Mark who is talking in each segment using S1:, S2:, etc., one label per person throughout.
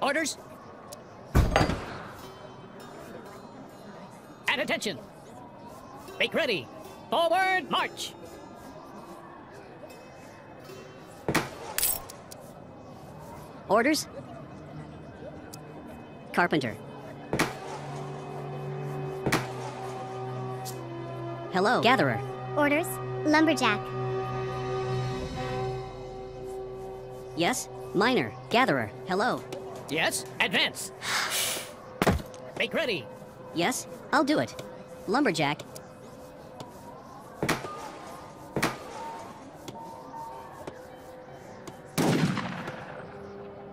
S1: Orders. At attention. Make ready. Forward, march.
S2: Orders? Carpenter. Hello, Gatherer.
S3: Orders. Lumberjack.
S2: Yes? Miner. Gatherer. Hello.
S1: Yes, advance. Make ready.
S2: Yes? I'll do it. Lumberjack.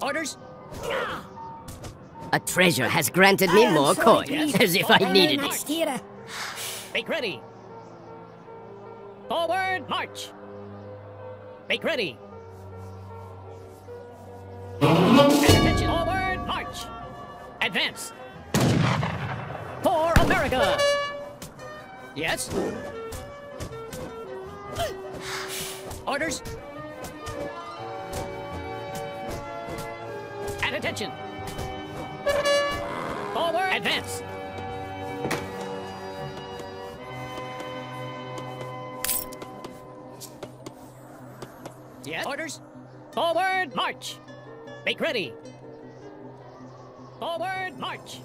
S1: Orders.
S4: A treasure has granted me more coins, as if I needed it.
S1: Make ready. Forward, march. Make ready. Attention. Forward, march. Advance. For America. Yes. Orders. At attention. Forward, advance. Orders. Forward, march. Make ready. Forward, march.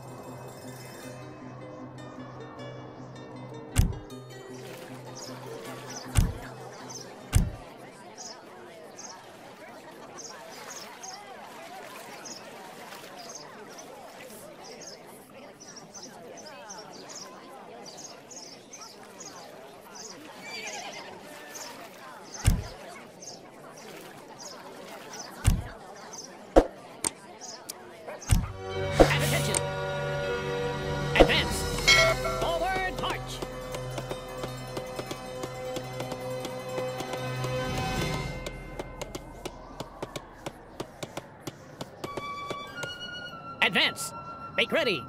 S1: Advance. Make ready.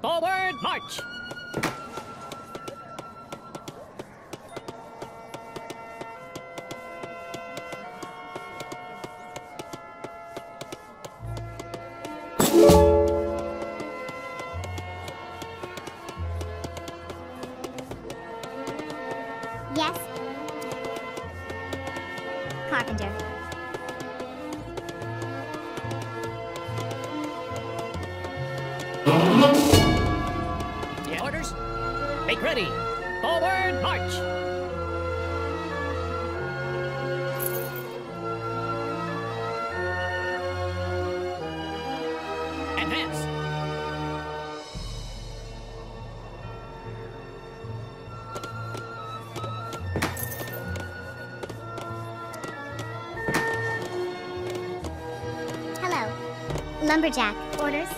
S1: Forward, march.
S3: Lumberjack. Orders.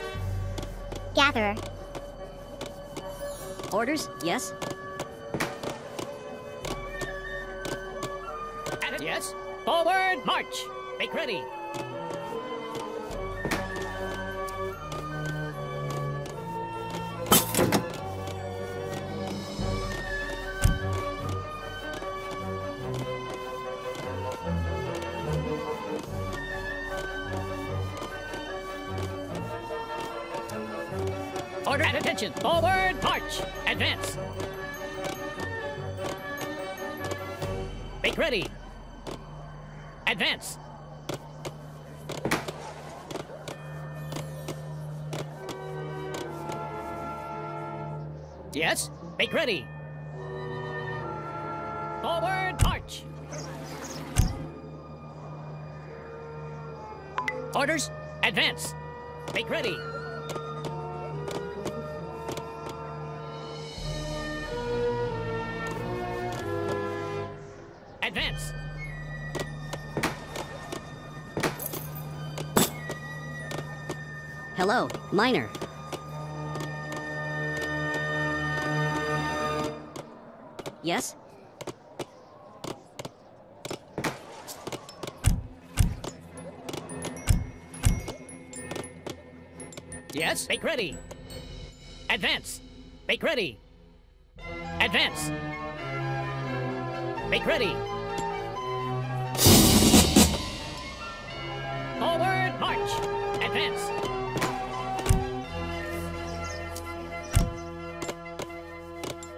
S3: Gatherer.
S2: Orders? Yes?
S1: Yes. Forward, march. Make ready. Yes?
S2: Yes?
S1: Make ready. Advance. Make ready. Advance. Make ready. Forward, march. Advance.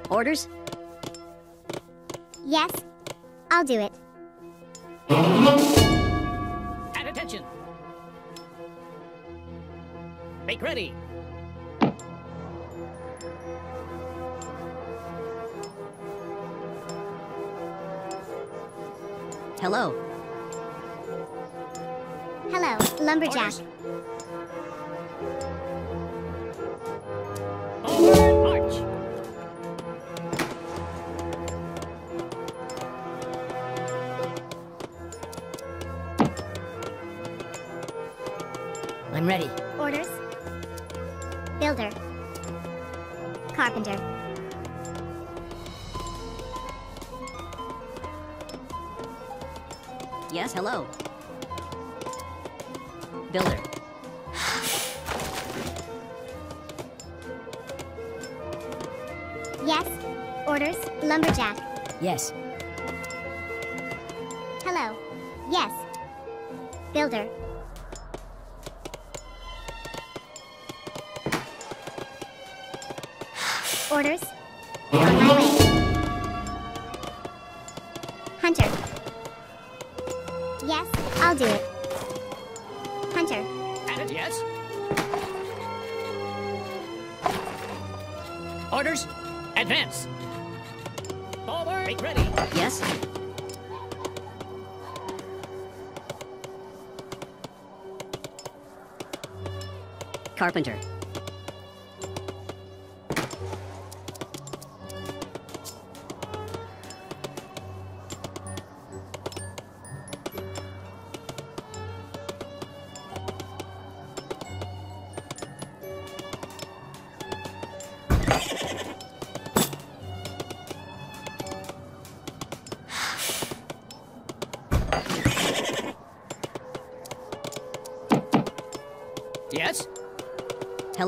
S2: Orders?
S3: Yes, I'll do it.
S1: At attention. Make ready.
S2: Hello.
S3: Hello, Lumberjack.
S1: Orders.
S3: Carpenter.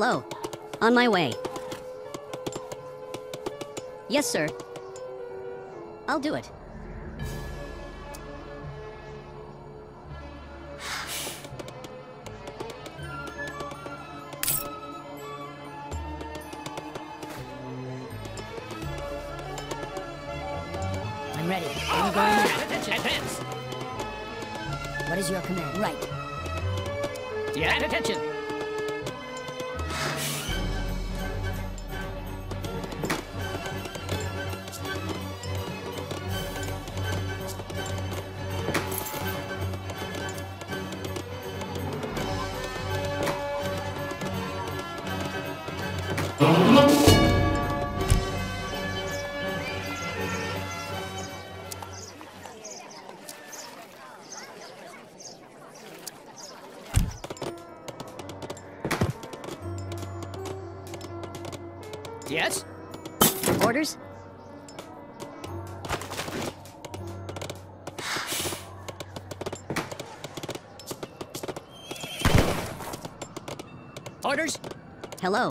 S2: Hello.
S3: On my way. Yes,
S2: sir. I'll do it. Hello.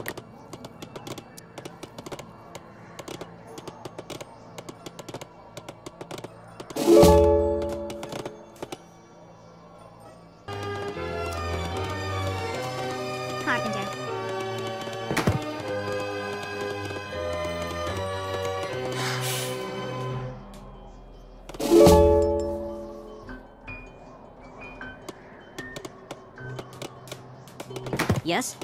S3: Carpenter.
S2: Yes?
S3: Yes,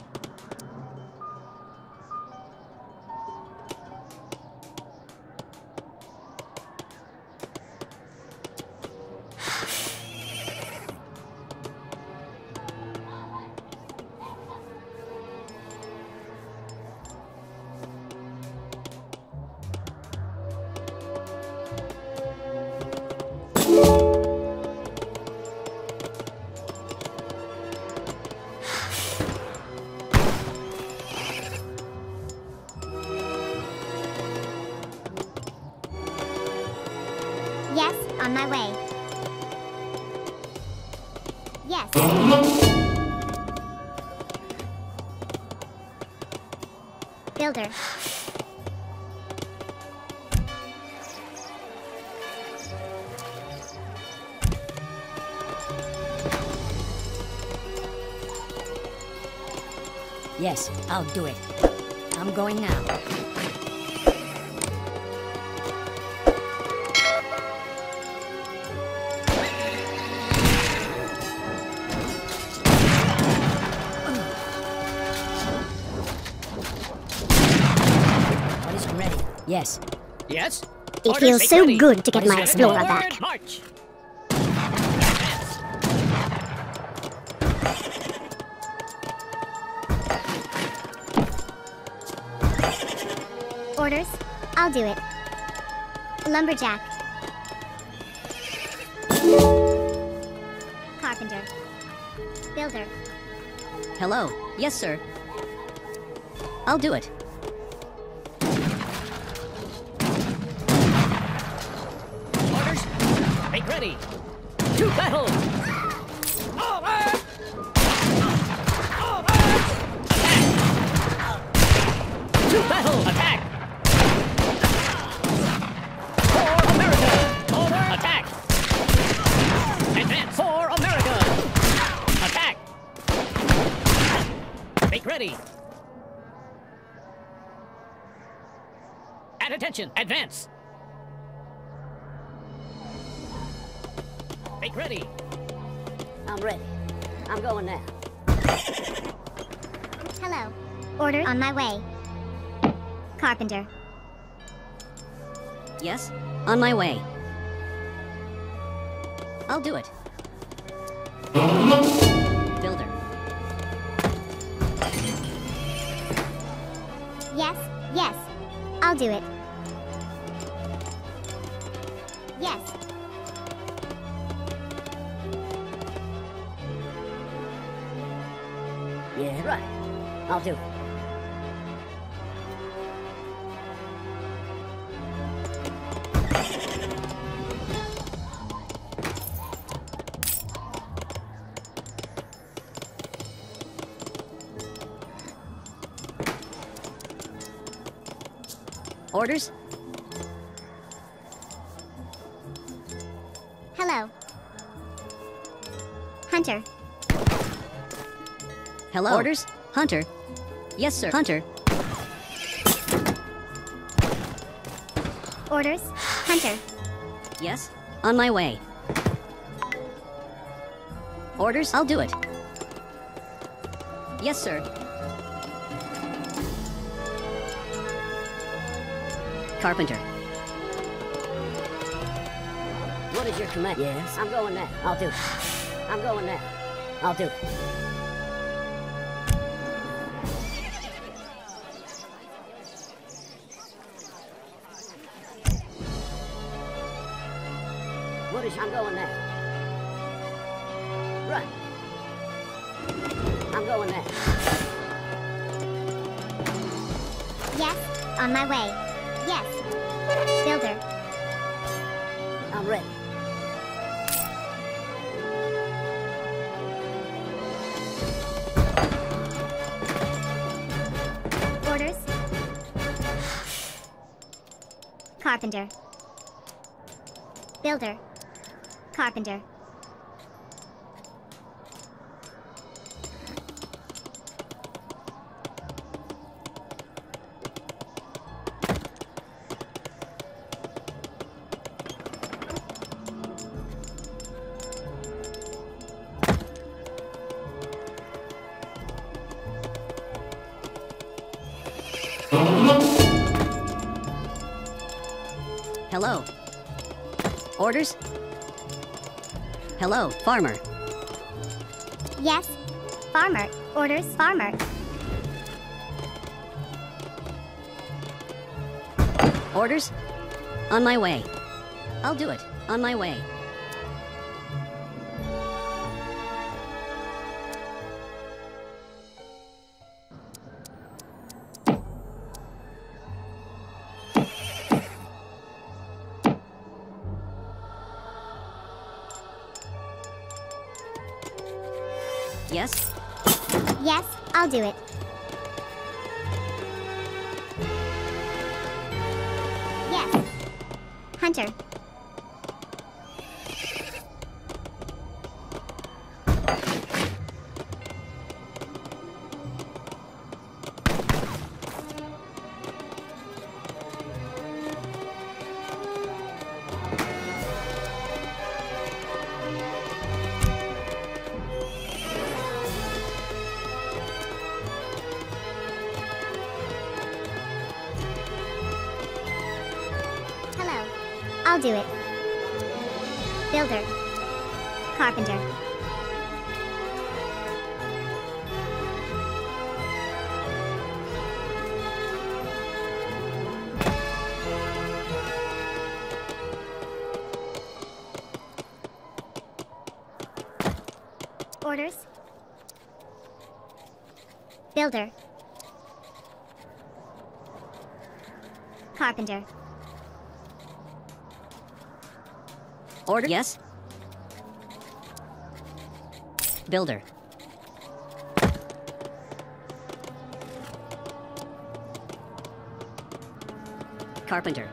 S3: Yes,
S5: I'll do it. I'm going now. Yes.
S1: Yes?
S3: It
S1: Orders,
S3: feels so
S1: ready.
S3: good to get my
S1: Forward,
S3: explorer back.
S1: March.
S3: Orders? I'll do it. Lumberjack. Carpenter. Builder.
S5: Hello. Yes, sir. I'll do it.
S1: At attention. Advance. Make ready.
S5: I'm ready. I'm going now.
S3: Hello. Order on my way. Carpenter.
S5: Yes? On my way. I'll do it. Builder.
S3: Yes, yes. I'll do it. Yes.
S5: Yeah, right. I'll do it. Orders?
S3: Hello.
S5: Orders? Hunter. Yes, sir. Hunter.
S3: Orders. Hunter.
S5: Yes? On my way. Orders? I'll do it. Yes, sir. Carpenter. What is your command? Yes. I'm going now. I'll do it. I'm going now. I'll do it. I'm going now. Run. I'm going there.
S3: Yes, on my way. Yes. Builder.
S5: I'm ready.
S3: Orders. Carpenter. Builder. Carpenter.
S5: Hello. Orders? Hello, farmer.
S3: Yes. Farmer. Orders. Farmer.
S5: Orders? On my way. I'll do it. On my way.
S3: Do it. Builder. Carpenter.
S2: Order? Yes? Builder. Carpenter.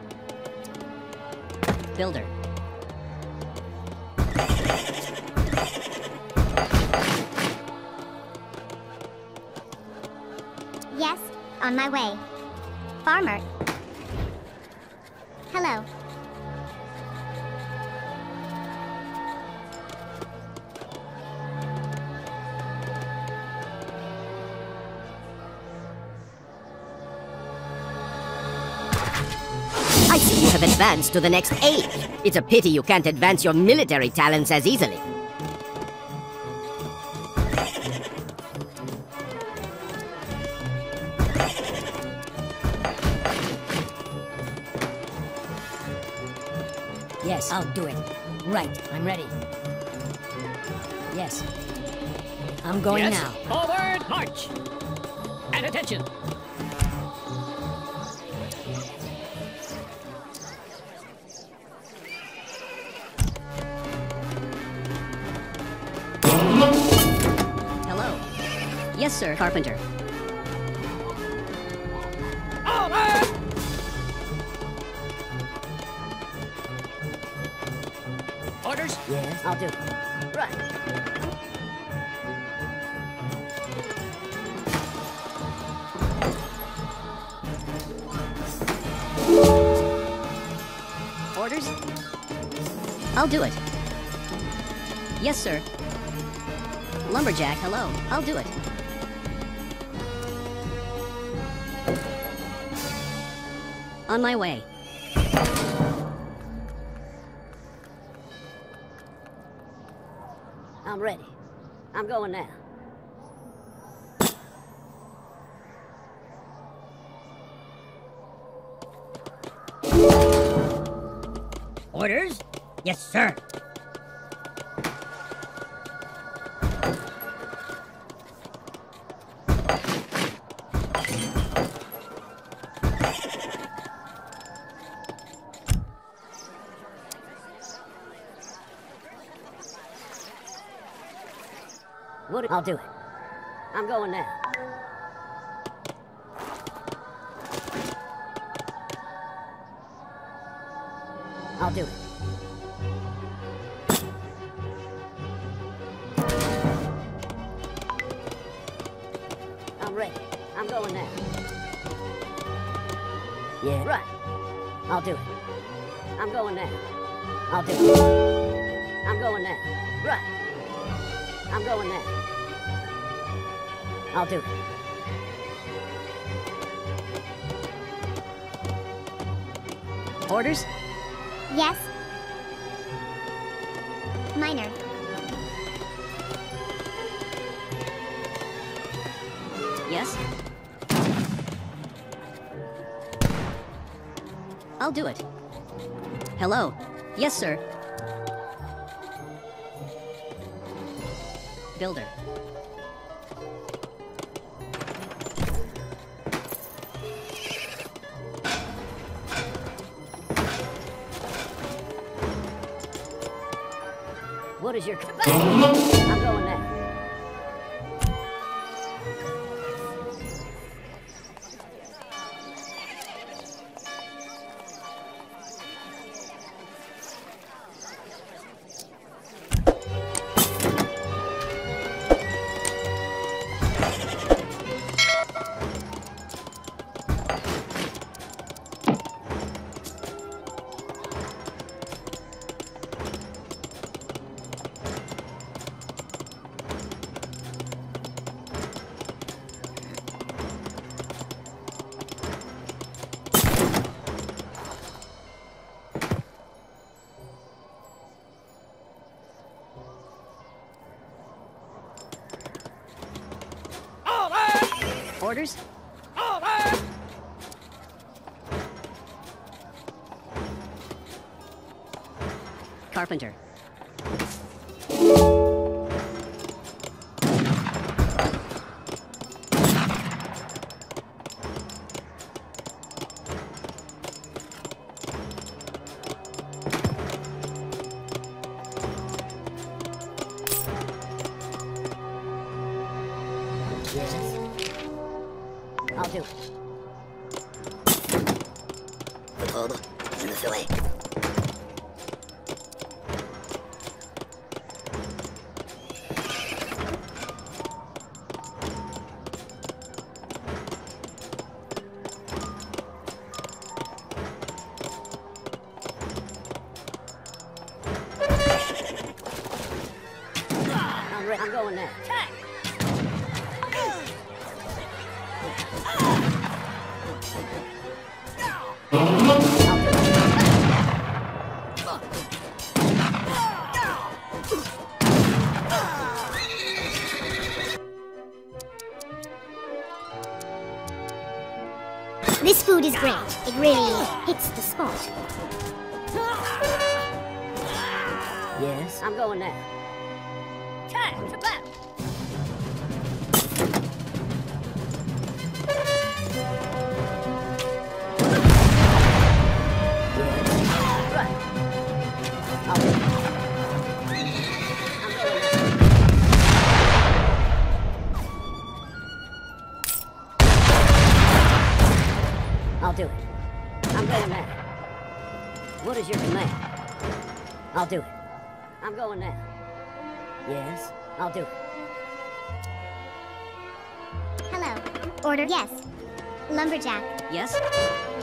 S2: Builder.
S3: My way. Farmer. Hello.
S2: I see you have advanced to the next age. It's a pity you can't advance your military talents as easily.
S5: Yes, I'll do it. Right, I'm ready. Yes. I'm going
S1: yes.
S5: now.
S1: Forward, march. And attention.
S2: Hello. Yes, sir, Carpenter.
S5: I'll do it.
S2: Yes, sir. Lumberjack, hello. I'll do it. On my way. Sir.
S5: I'll do it. I'm going now. I'm going now. Yeah. Right. I'll do it. I'm going now. I'll do it. I'm going now. Right. I'm going now. I'll do it.
S2: Orders?
S3: Yes. Miner.
S2: Yes? I'll do it. Hello. Yes, sir. Builder.
S5: What is your... Yes. I'm going now.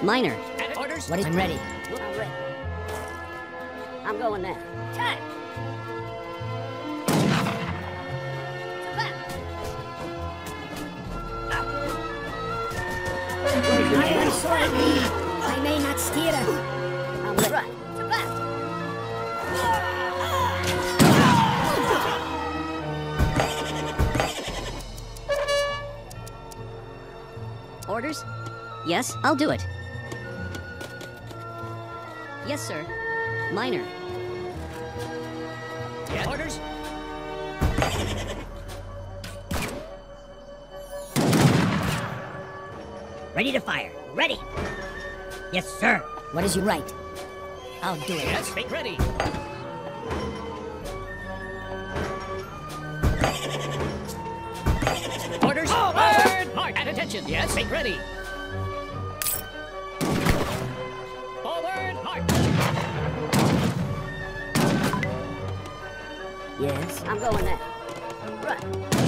S2: Miner.
S1: Orders?
S5: What is I'm ready. I'm ready. I'm going now.
S6: Time.
S5: I'm. I may not steer. I'm ready.
S6: Right. To battle.
S2: Orders? Yes, I'll do it.
S5: What is your right? I'll do it.
S1: Yes, make ready. Orders? Oh, Forward! Mark! And attention! Yes, make ready. Forward! Mark!
S5: Yes. I'm going now. Right.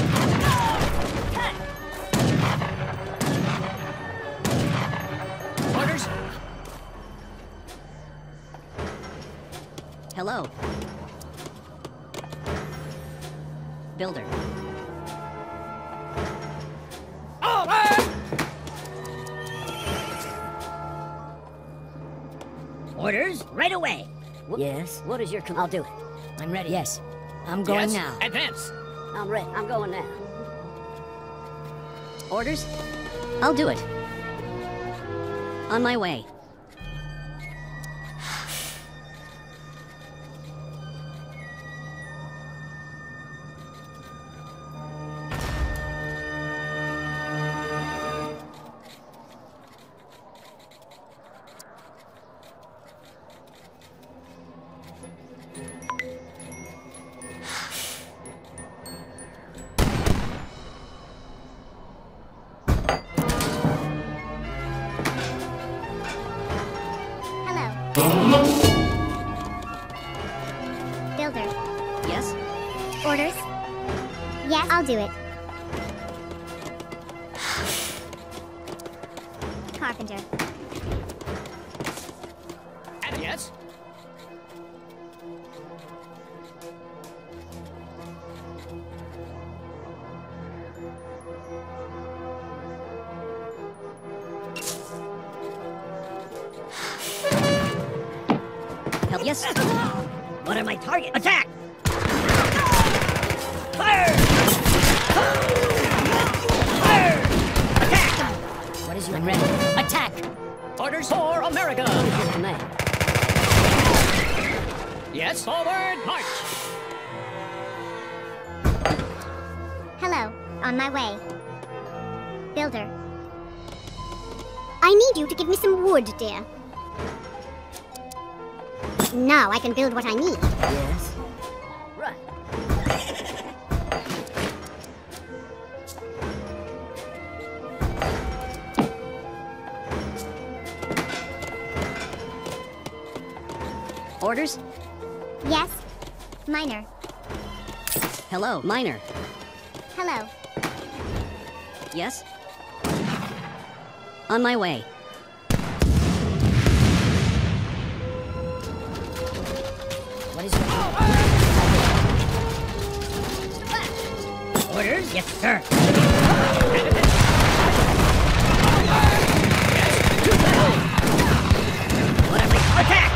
S2: Hello. Builder.
S1: Over!
S5: Orders right away. yes. What is your com- I'll do it. I'm ready. Yes. I'm going
S1: yes.
S5: now.
S1: Advance.
S5: I'm ready. I'm going now.
S2: Orders? I'll do it. On my way.
S3: Build what I need.
S5: Yes. Right.
S7: Orders?
S3: Yes? Miner.
S7: Hello, miner.
S3: Hello.
S7: Yes? On my way.
S8: Orders?
S5: Yes, sir.
S8: Attack!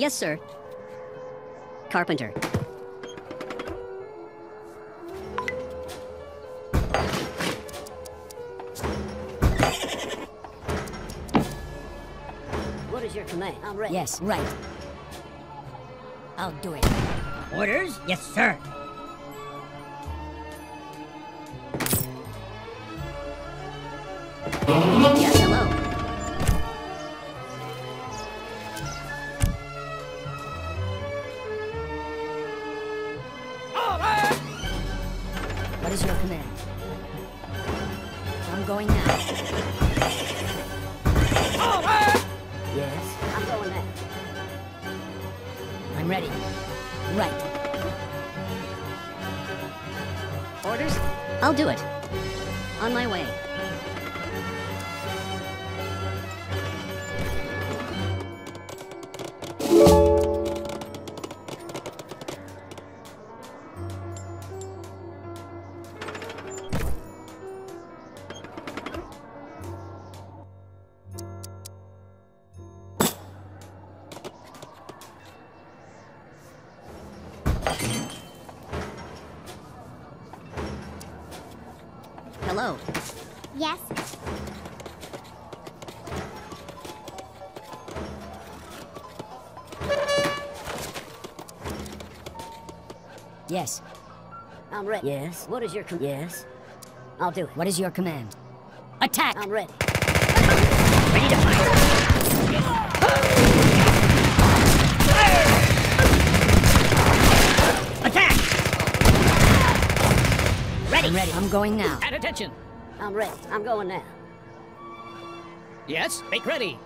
S8: Yes, sir.
S7: Carpenter.
S5: What is your command? I'm ready.
S7: Yes, right.
S5: I'll do it.
S8: Orders? Yes, sir.
S7: Yes. I'm ready.
S3: Yes.
S5: What is your command? Yes. I'll do it.
S7: What is your command? Attack!
S5: I'm ready.
S8: Ready to fire. Attack! Ready.
S7: I'm ready. I'm going now.
S8: At attention.
S5: I'm ready. I'm going now.
S8: Yes, make ready.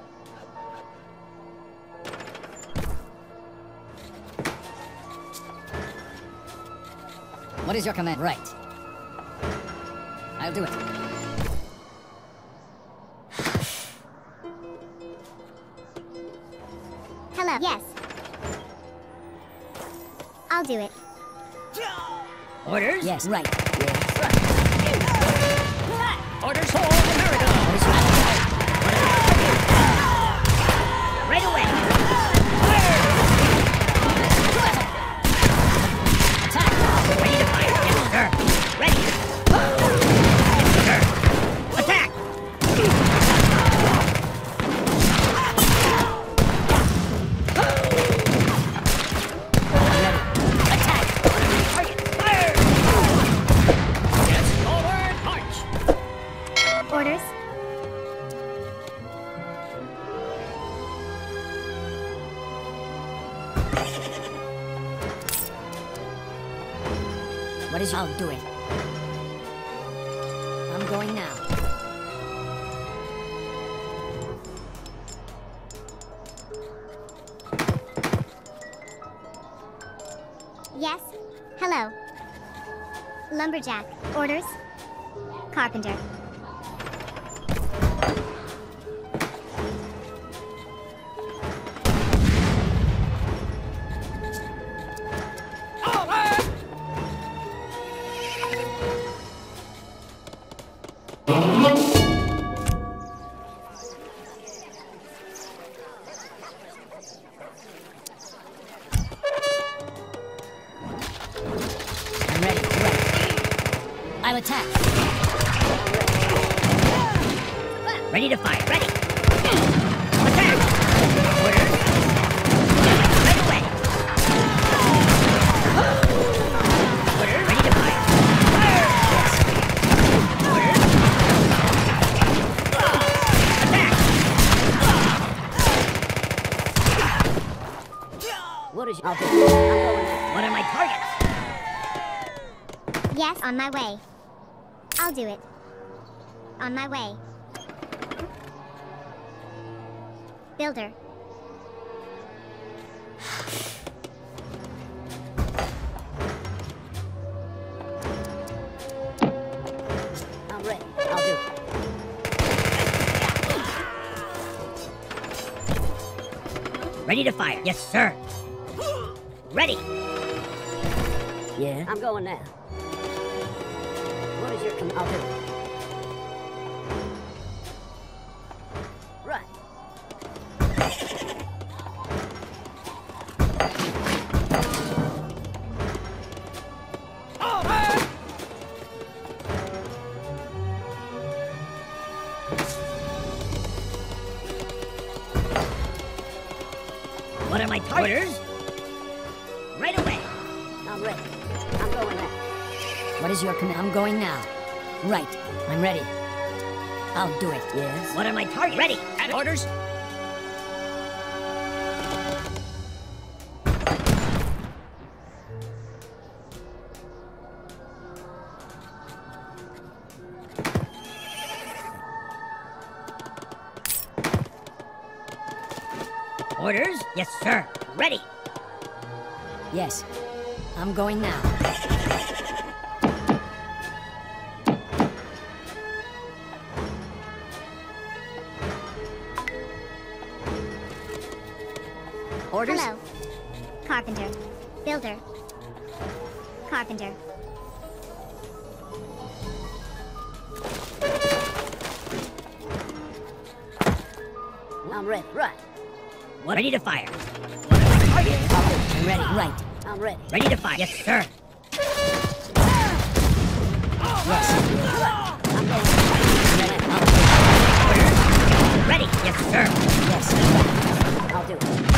S7: What is your command? Right. I'll do it.
S3: Hello. Yes. I'll do it.
S8: Orders?
S7: Yes, right.
S8: On my way.
S7: Orders?
S8: Hello. Carpenter. Builder. Carpenter.
S5: I'm ready. Right.
S7: What? Ready to fire. What are my targets? I'm ready. Right.
S5: I'm ready.
S7: Ready to fire. Yes, sir. Yes.
S5: I'm
S7: Ready. Ready. Yes, sir. Yes.
S5: I'll do it.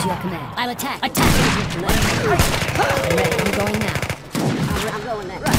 S7: Is your command? I'll attack. Attack! Are my targets? I'm going now.
S5: I'm, I'm going now.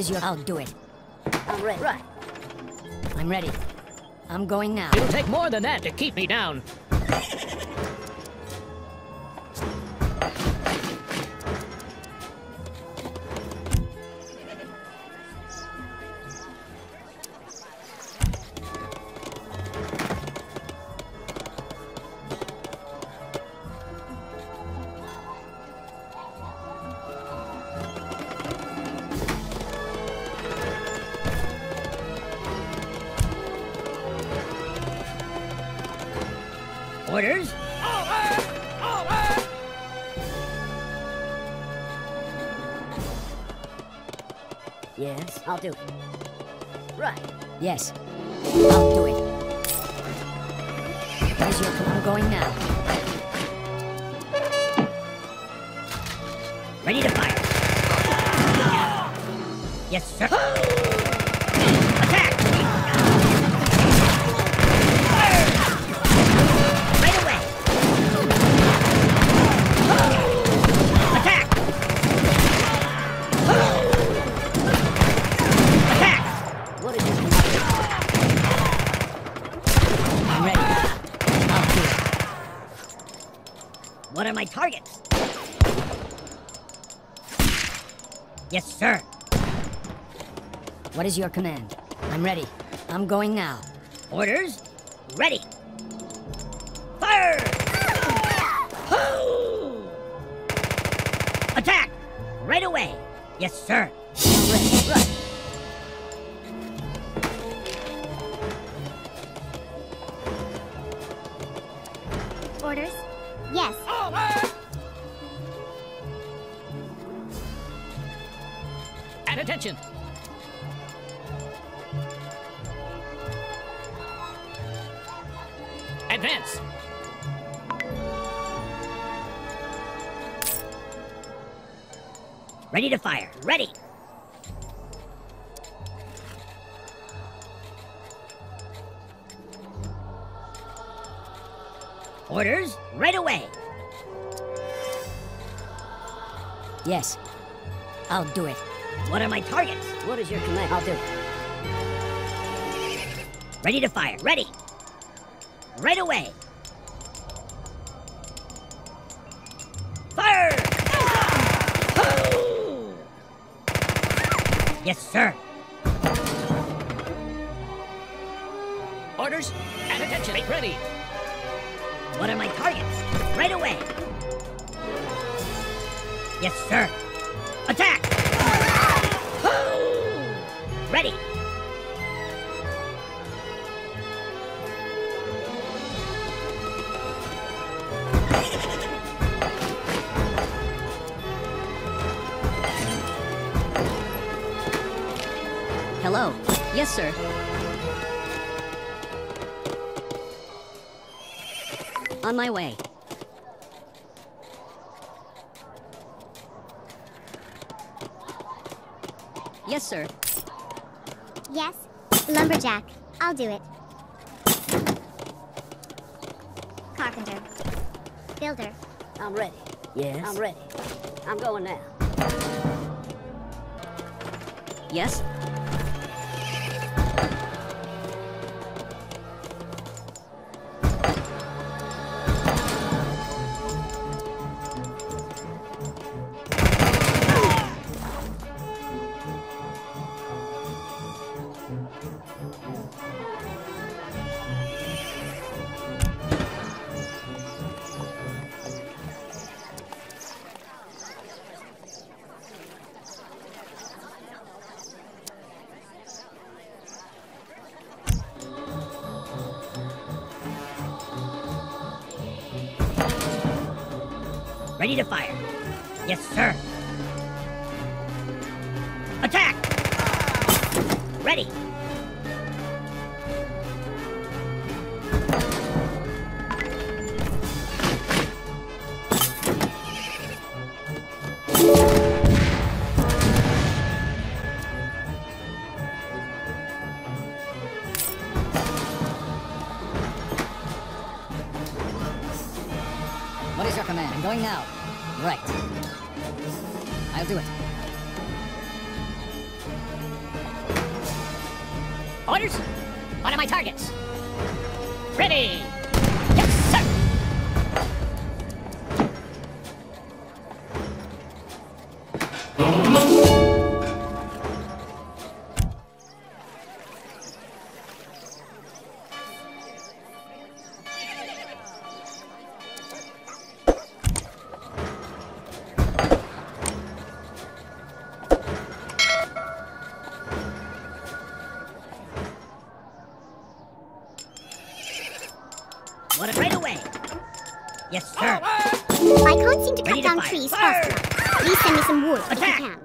S7: Is your I'll do it.
S5: I'm ready. Right.
S7: I'm ready. I'm going now.
S1: It'll take more than that to keep me down.
S5: Yes? I'll do it. Right.
S7: Yes. I'll do it. What is your I'm going now. Ready to fire. Yes, sir.
S5: What is your command?
S8: I'm ready. I'm going now.
S1: Orders? Ready.
S8: I'll do it.
S1: Hello.
S8: Yes, sir. On my way. Yes, sir.
S9: Yes. Lumberjack. I'll do it. Carpenter. Builder.
S5: I'm ready.
S8: Yes.
S5: I'm ready. I'm going now.
S8: Yes.
S1: Yes, sir.
S9: I can't seem to
S1: Ready
S9: cut
S1: to
S9: down
S1: fire.
S9: trees
S1: Fire.
S9: fast enough. Please send me some wood
S1: Attack.
S9: if you can.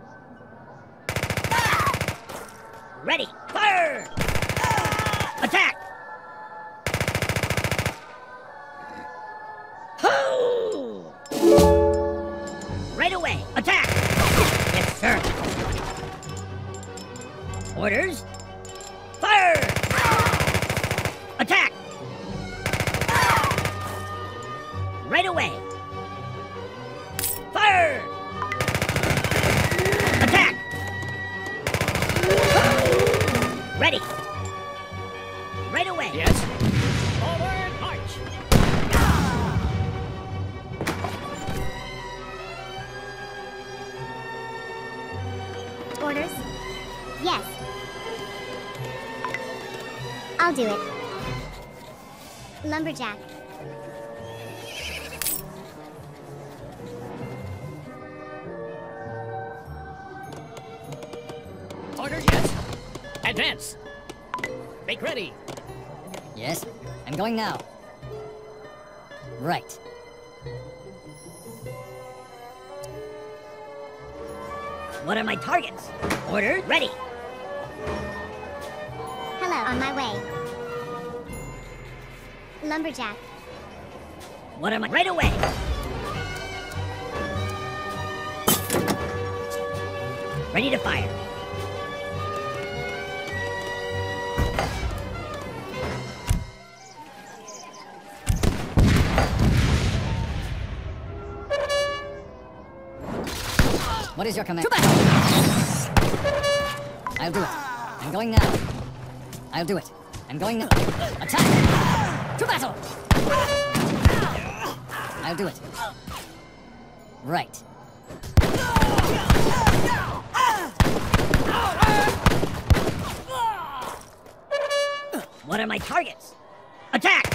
S1: Attack!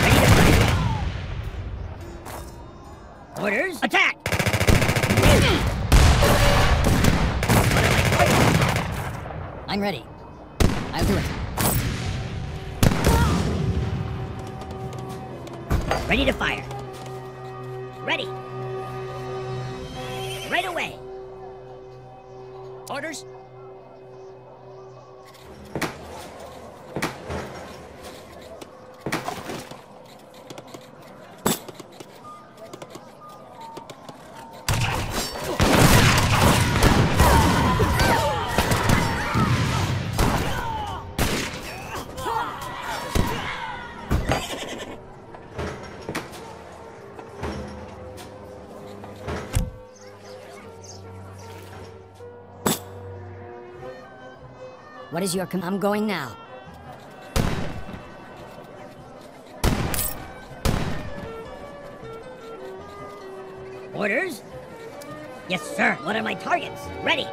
S1: Ready
S8: to fire. Orders, attack!
S10: I'm ready. I'll do it.
S8: Ready to fire. Ready. Right away.
S1: Orders.
S10: Is your command? I'm going now.
S8: Orders? Yes, sir. What are my targets? Ready.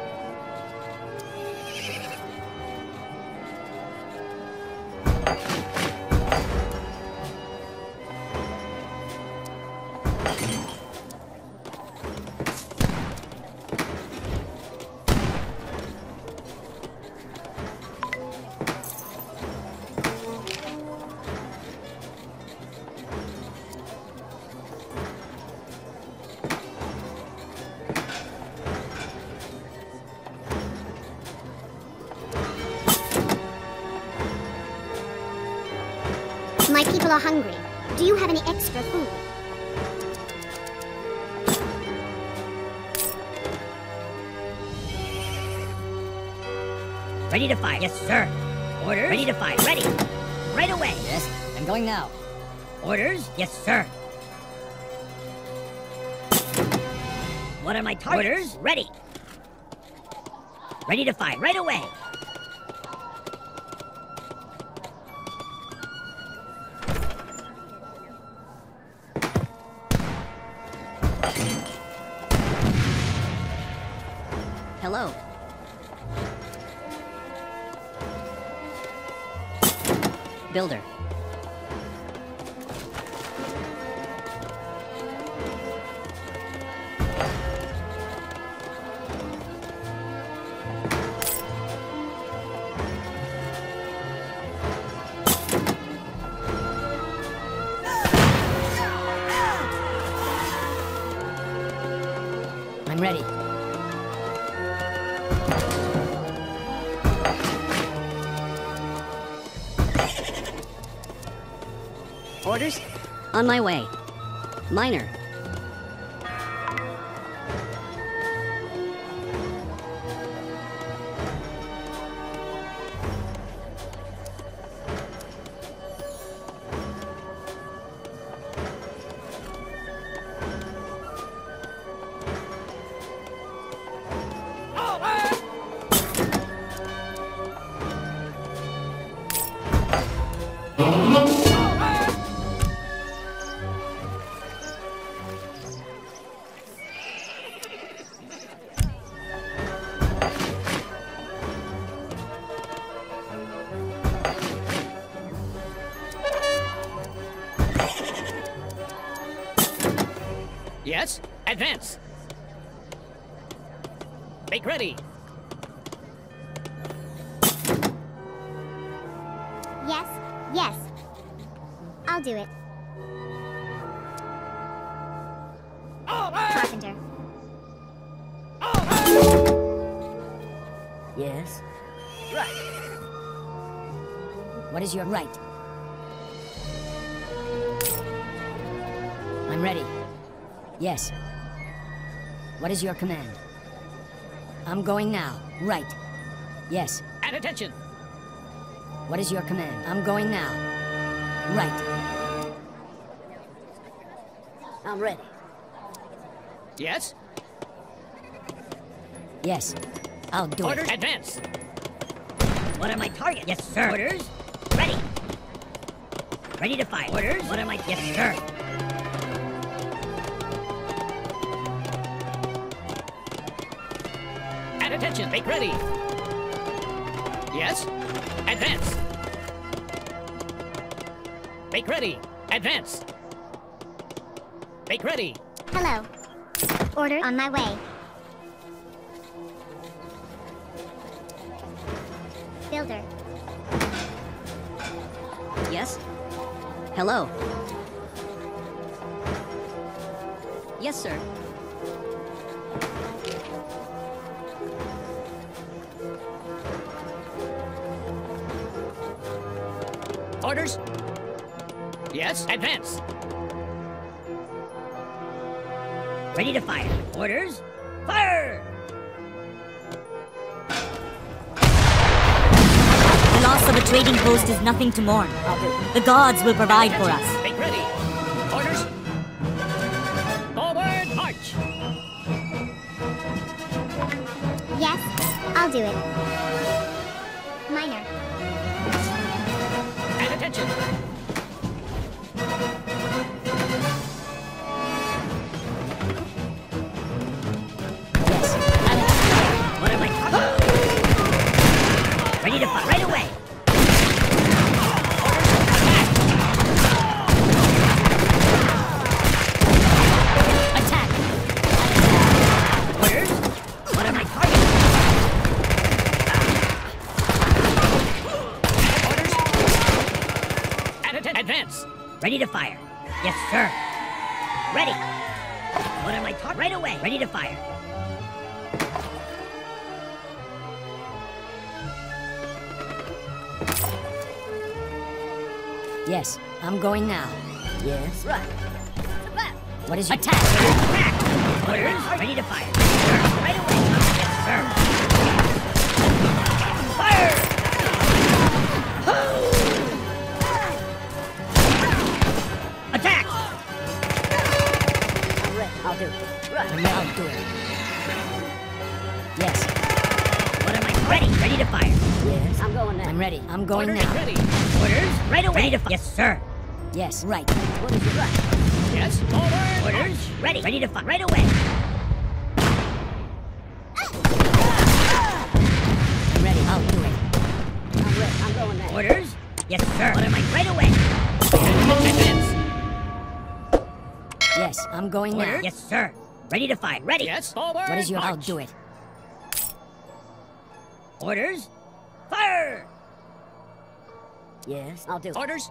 S9: My people are hungry. Do you have any extra food?
S8: Ready to fire. Yes, sir. Orders? Ready to fire. Ready. Right away.
S10: Yes, I'm going now.
S8: Orders? Yes, sir. What are my targets? Orders? Ready. Ready to fire. Right away.
S2: Hello. Builder. On my way. Miner.
S1: Make ready.
S3: Yes, yes. I'll do it. Carpenter.
S5: Yes? Right.
S7: What is your right? I'm ready. Yes. What is your command? I'm going now. Right. Yes.
S1: At attention.
S7: What is your command? I'm going now. Right.
S5: I'm ready.
S1: Yes?
S7: Yes. I'll do
S1: Order.
S7: it.
S1: Advance.
S7: What are my targets? Yes, sir. Orders? Ready. Ready to fire. Orders? What are my... Yes, sir.
S1: Attention. Make ready. Yes? Advance. Make ready. Advance. Make ready.
S3: Hello. Order on my way. Builder.
S2: Yes? Hello? Yes, sir.
S1: Yes? Advance.
S7: Ready to fire. Orders? Fire!
S8: The loss of a trading post is nothing to mourn. The gods will provide for us.
S7: Going now.
S5: Yes? Right.
S7: What is your attack? Attack! Orders ready to fire. Right away. Yes, sir. Fire! Attack!
S5: I'm ready. I'll do it. Right.
S7: Yeah, I'll do it. Yes. What am I? Ready. Ready to fire.
S5: Yes? I'm going now.
S7: I'm ready. I'm going
S1: Order.
S7: Now.
S1: ready.
S7: Orders right away. Ready to fire. Yes, sir. Yes, right.
S5: What is your right?
S1: Yes? Forward.
S7: Orders ready. Ready to fire. Right away. I'm ready. I'll do it.
S5: I'm ready. I'm going now.
S7: Orders? Yes, sir. What am I? Right away. Yes, I'm going now.
S1: Orders?
S7: Yes, sir. Ready to fight. Ready.
S1: Yes? Forward
S7: What is your? I'll do it. Orders? Fire!
S5: Yes? I'll do it.
S1: Orders?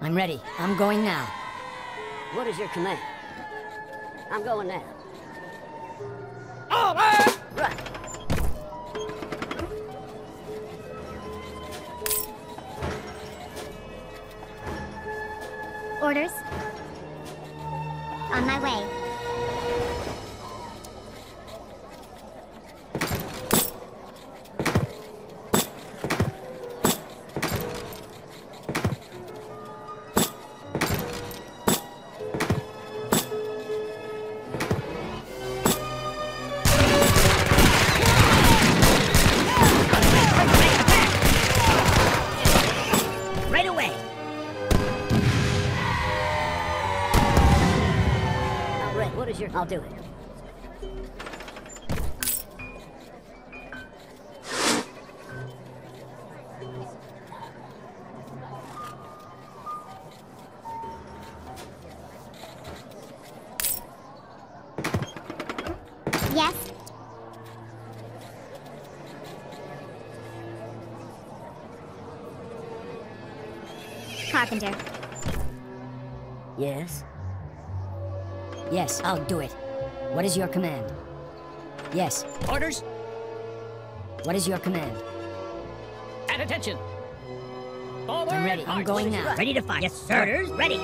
S7: I'm ready. I'm going now.
S5: What is your command? I'm going now.
S1: Oh, Over!
S5: Right.
S3: Orders? On my way.
S5: I'll do it.
S7: What is your command? Yes.
S1: Orders?
S7: What is your command?
S1: At attention! Forward!
S7: I'm ready. I'm going now.
S8: Ready to fight. Yes, sir. Orders ready.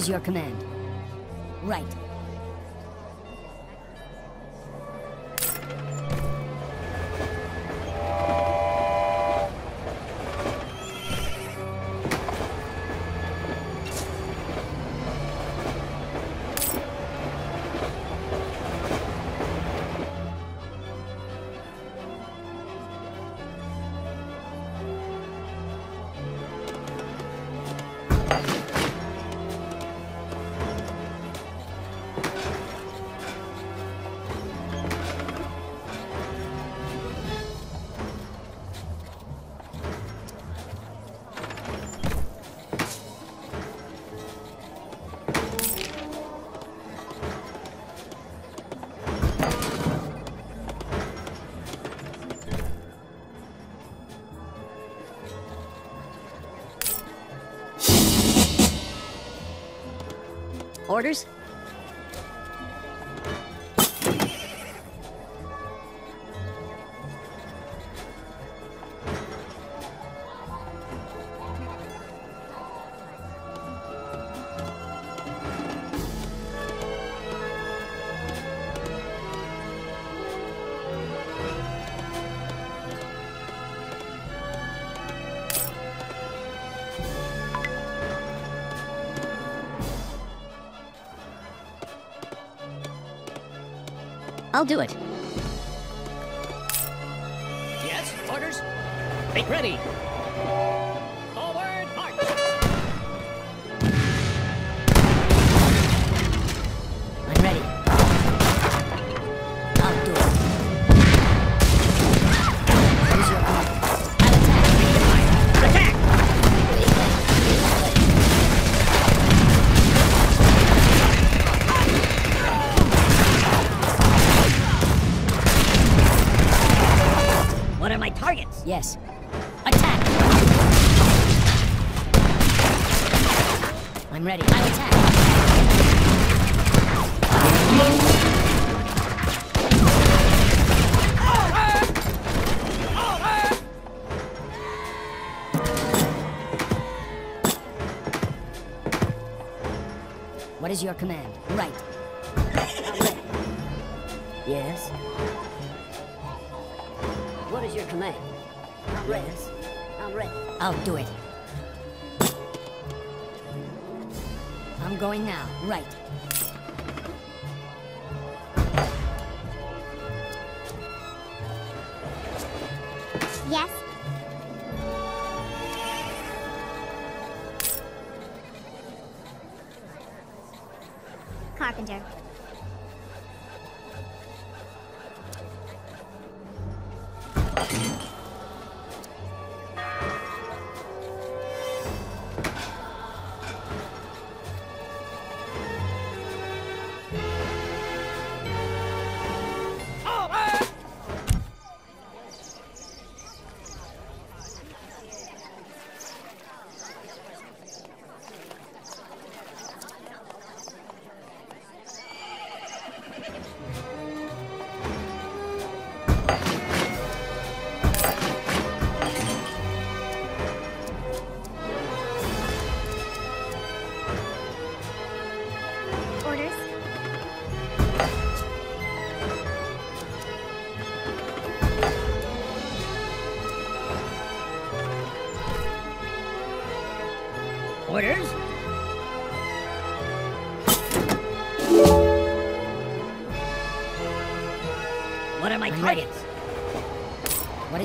S7: Is your command?
S8: I'll do it.
S1: Yes, orders? Make ready.
S7: command.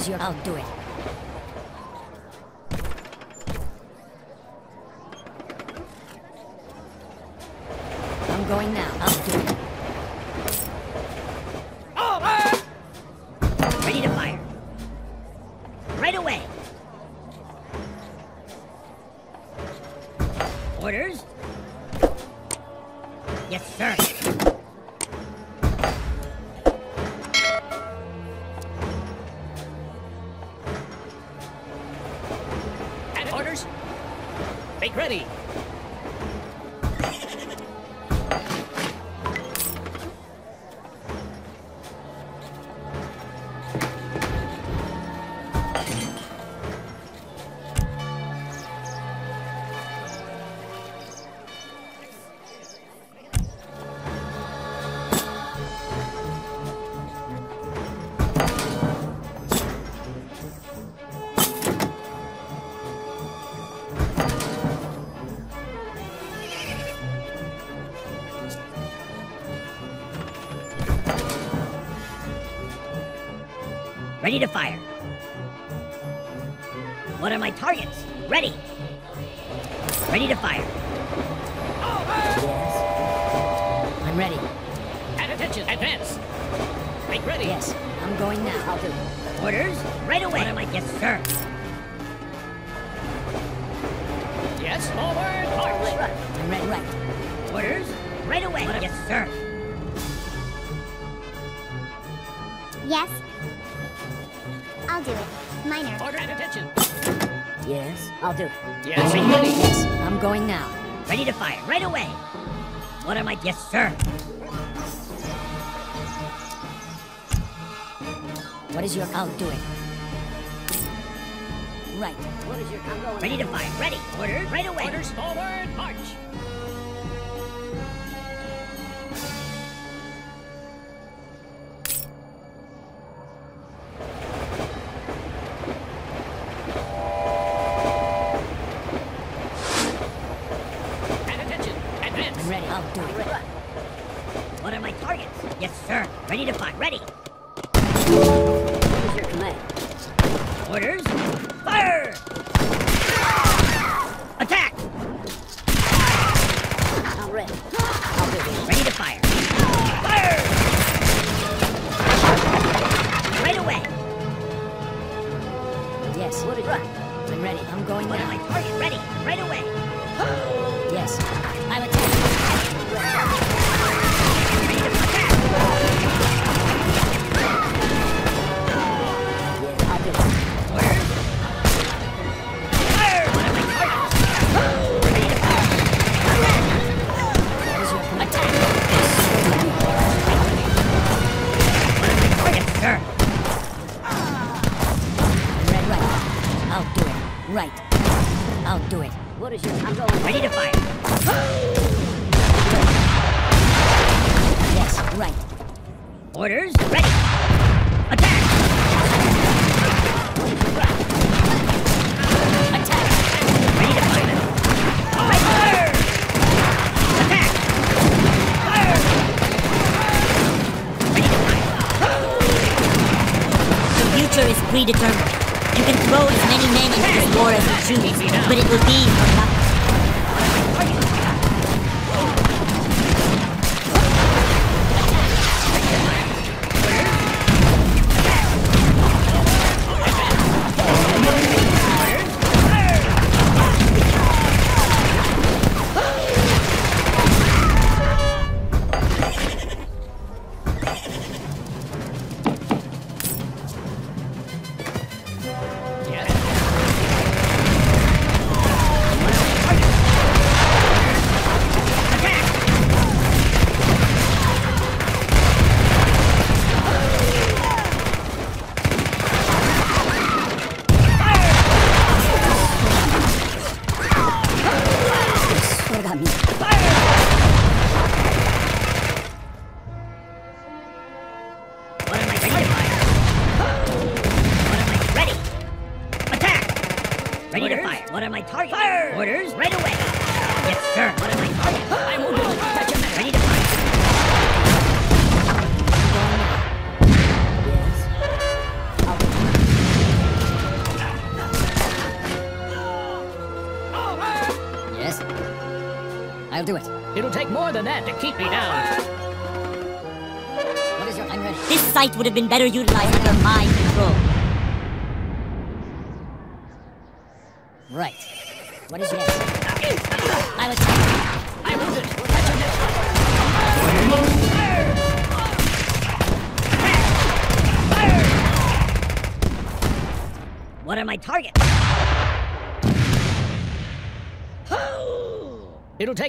S7: because you're it.
S11: Yes,
S7: I'll do it.
S8: Yes,
S5: you.
S7: I'm going now.
S5: Ready
S8: to fire, right away. What am I? Yes, sir.
S7: What is your out doing? Right.
S5: What is your out?
S8: Ready to fire. Ready. Order. Right away.
S1: Orders forward. March.
S8: predetermined. You can throw as many men into this war as you choose, but it will be
S1: than that to keep me down.
S10: Your,
S8: this site would have been better utilized under my control.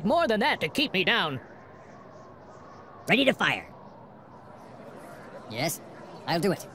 S1: more than that to keep me down.
S12: Ready to fire.
S10: Yes, I'll do it.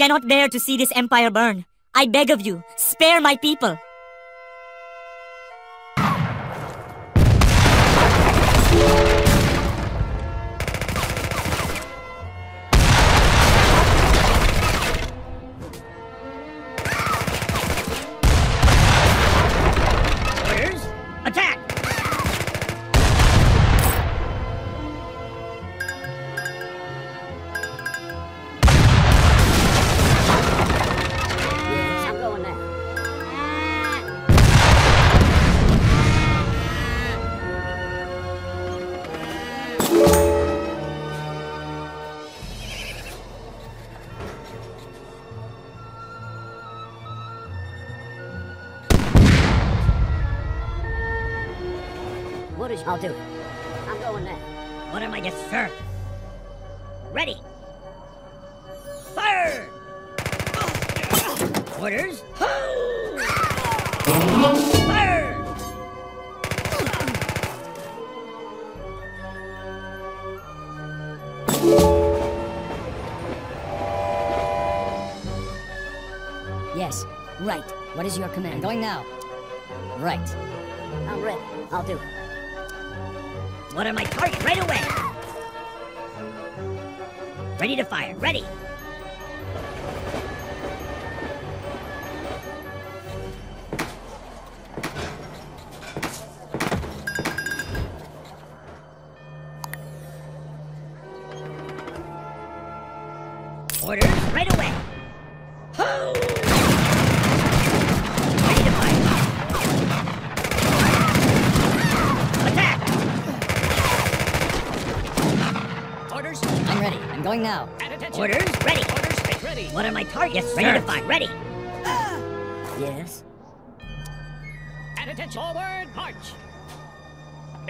S13: Cannot bear to see this empire burn. I beg of you, spare my people.
S8: I'll do it.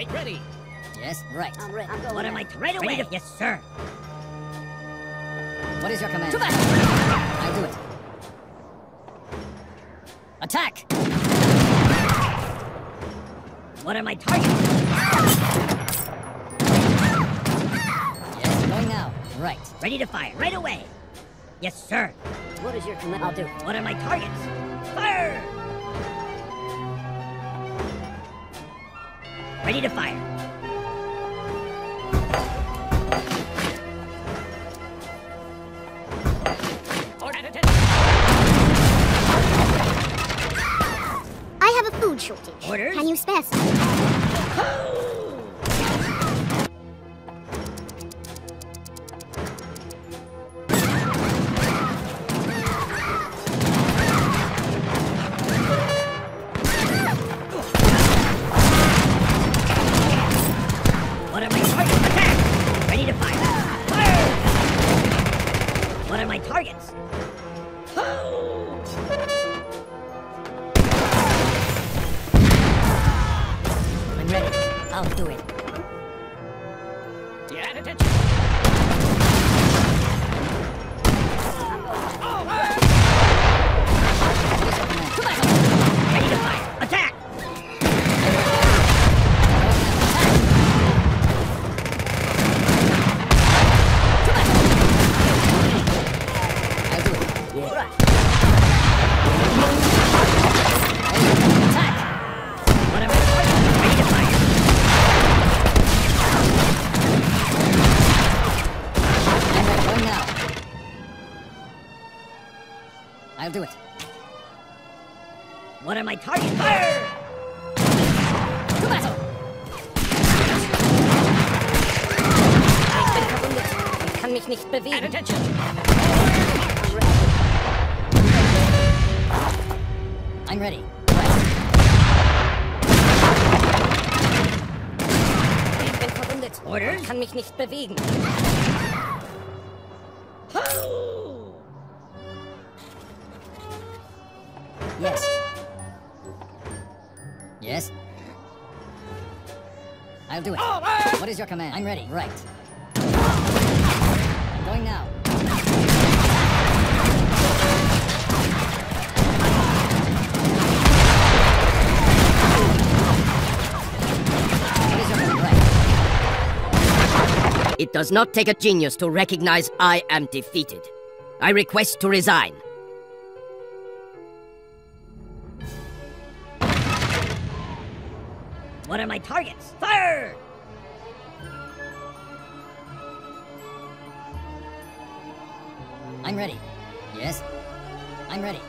S1: Make ready.
S8: Yes.
S10: Right.
S8: I'm ready. I'm going
S13: What
S8: now.
S13: am I right away? Ready to, yes, sir.
S10: What is your command? I do it. Attack!
S13: What are my targets?
S10: Yes. Going now. Right.
S13: Ready to fire. Right away. Yes, sir.
S8: What is your command? I'll do it.
S13: What are my targets? Fire! Ready to fire.
S1: Or at attention.
S9: I have a food shortage.
S13: Orders?
S9: Can you spare some?
S4: bewegen.
S10: Yes. Yes. I'll do it. What is your command? I'm ready. Right. I'm going now.
S4: It does not take a genius to recognize I am defeated. I request to resign.
S10: What are my targets? Fire! I'm ready. Yes. I'm ready.